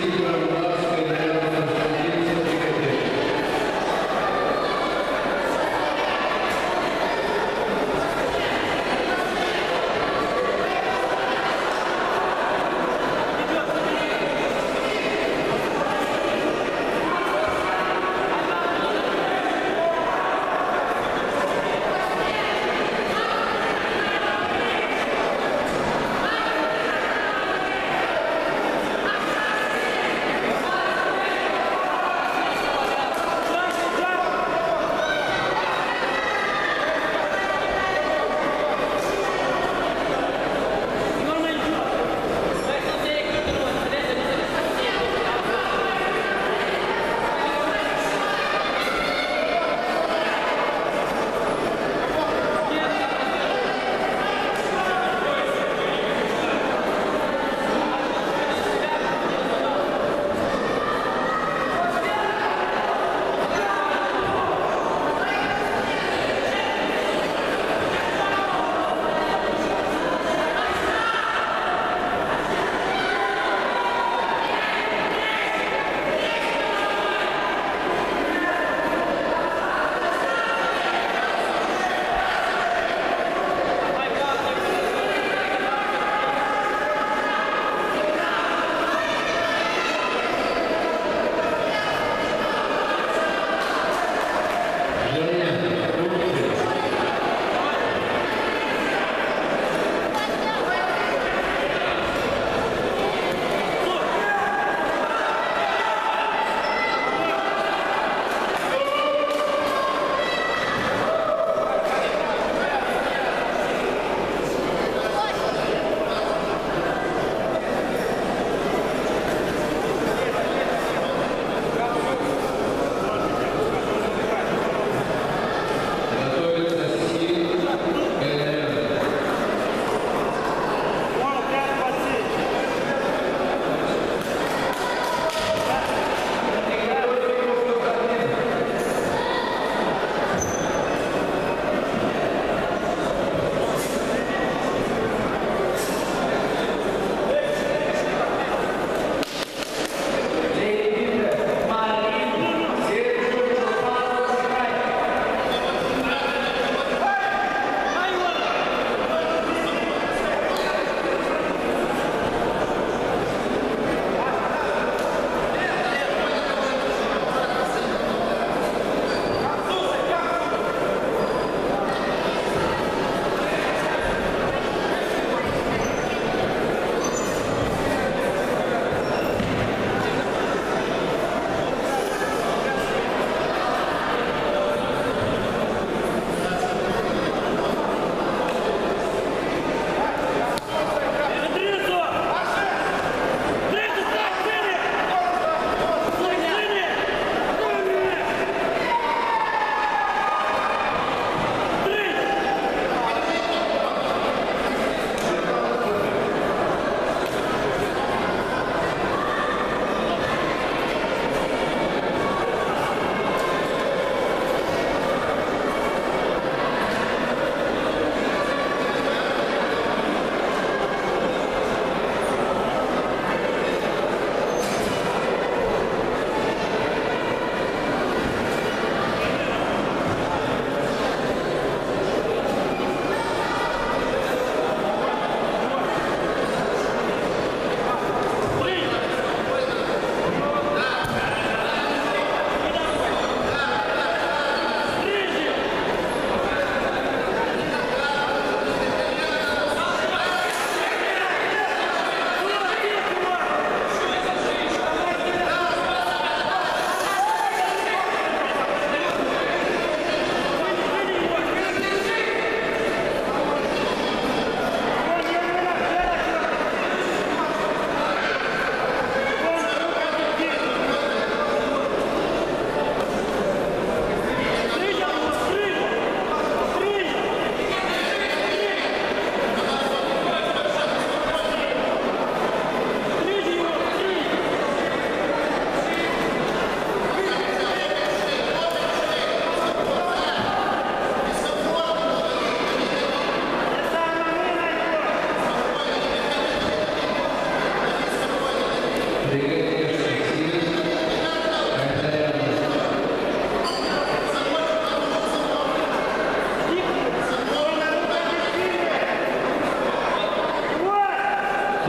Thank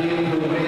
dealing with